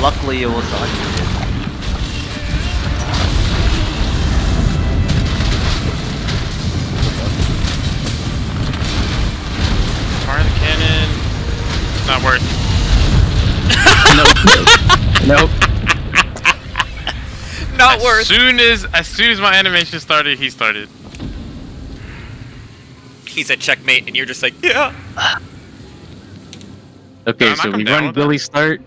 Luckily, it was unmuted. Fire the cannon. Not worth. Nope. Nope. Not as worth. soon as as soon as my animation started, he started. He said checkmate, and you're just like, yeah. Okay, no, so we run. Billy start.